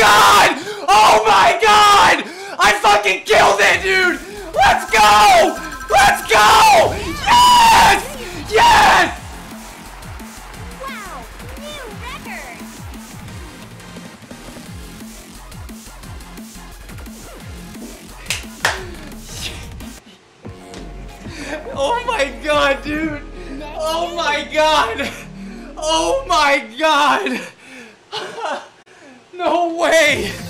god! Oh my god! I fucking killed it, dude! Let's go! Let's go! Yes! Yes! Wow, new record. oh my god, dude! Oh my god! Oh my god! No way!